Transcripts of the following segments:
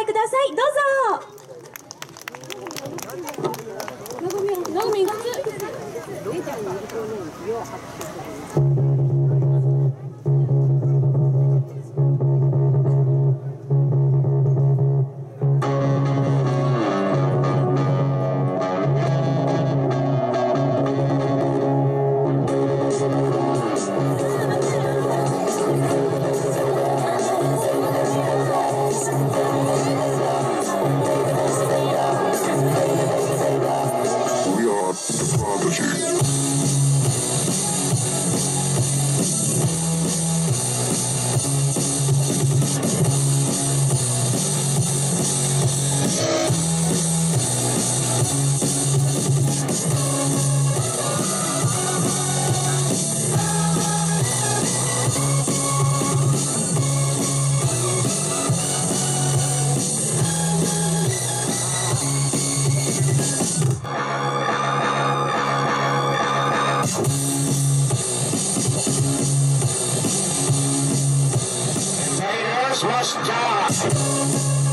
えください。どうぞ。poverty. Christmas job.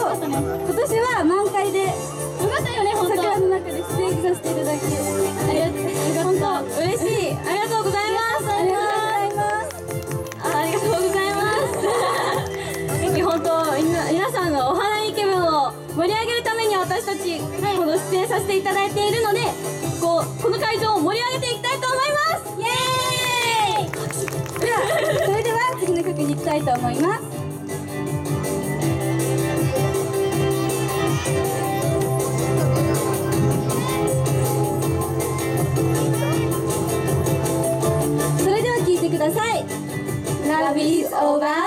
今年は満開でかったよね本当桜の中で出演させていただきありがとう本当嬉しいありがとうございます。ありがとうございます。ありがとうございます。本当皆さんのお花見気分を盛り上げるために私たちこの出演させていただいているのでこうこの会場を盛り上げていきたいと思います。イエーイそれでは次の曲に行きたいと思います Love over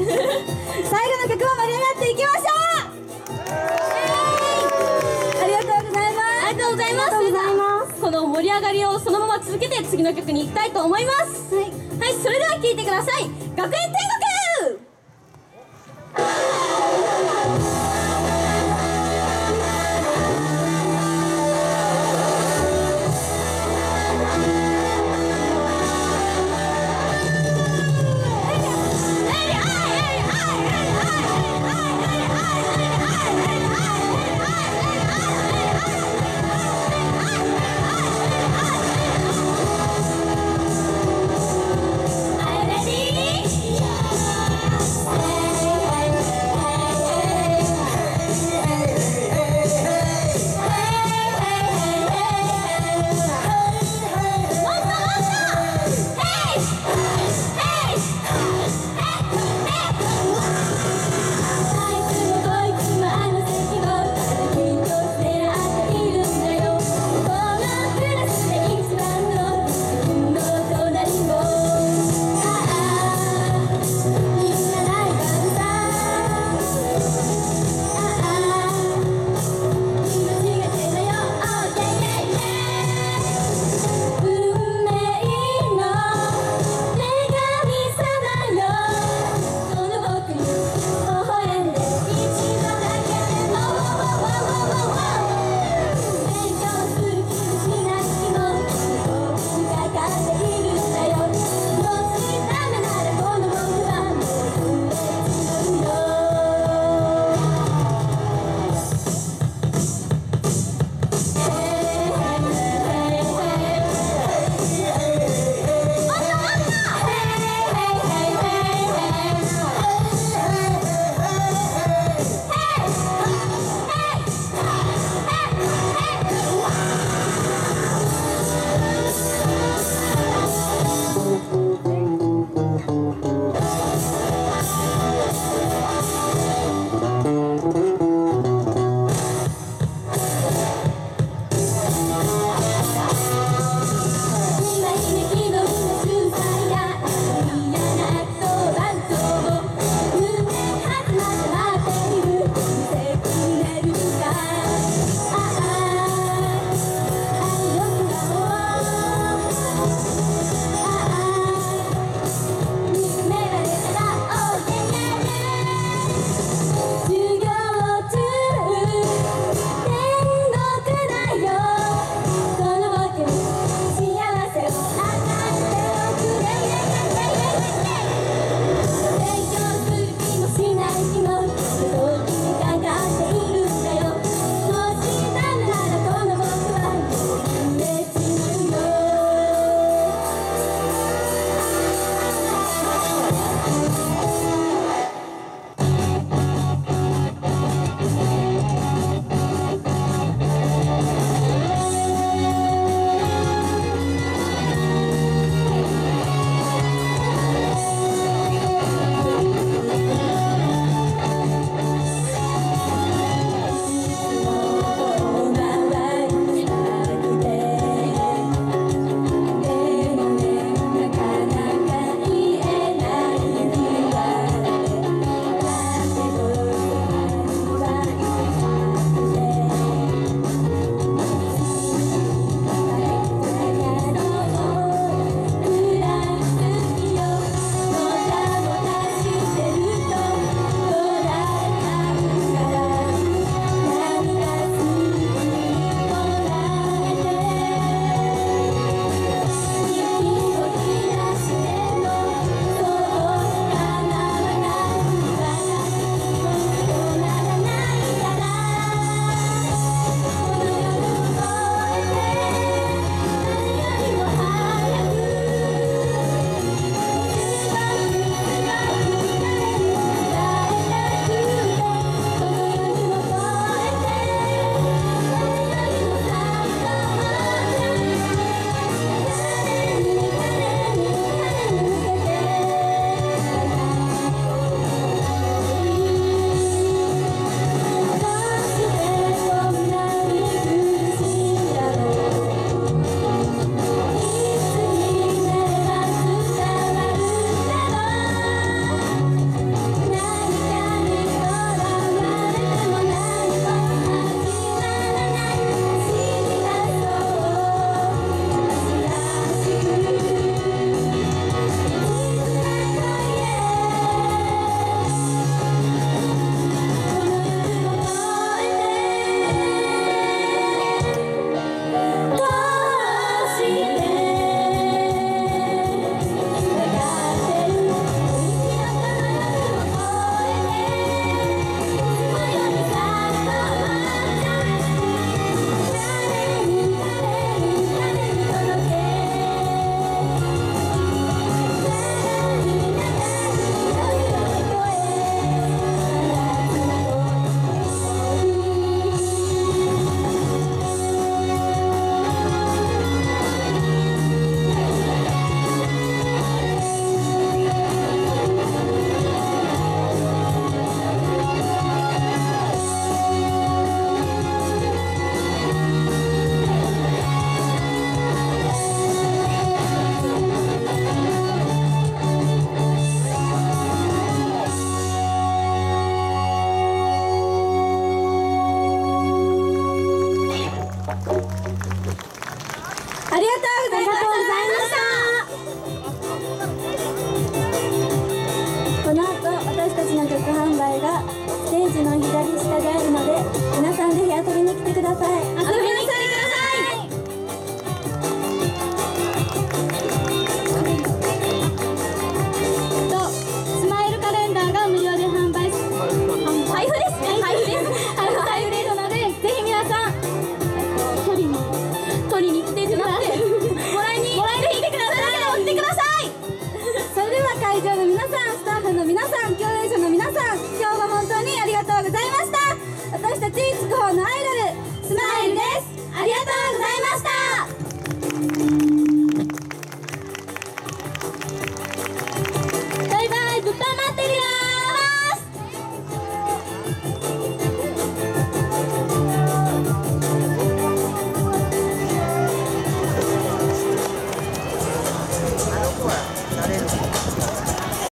後の曲も盛り上がっていきましょう。ありがとうございますありがとうございます。ありがとうございます。この盛り上がりをそのまま続けて次の曲に行きたいと思います。はい。はい。それでは聴いてください。学園天国